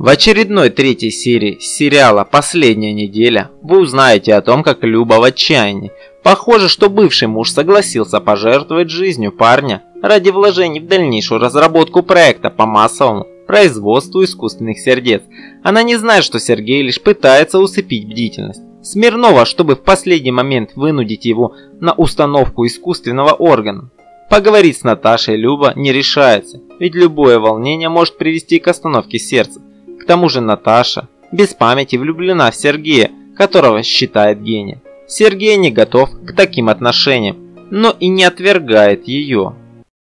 В очередной третьей серии сериала «Последняя неделя» вы узнаете о том, как Люба в отчаянии. Похоже, что бывший муж согласился пожертвовать жизнью парня ради вложений в дальнейшую разработку проекта по массовому производству искусственных сердец. Она не знает, что Сергей лишь пытается усыпить бдительность. Смирнова, чтобы в последний момент вынудить его на установку искусственного органа. Поговорить с Наташей Люба не решается, ведь любое волнение может привести к остановке сердца. Тому же Наташа без памяти влюблена в Сергея, которого считает гением. Сергей не готов к таким отношениям, но и не отвергает ее.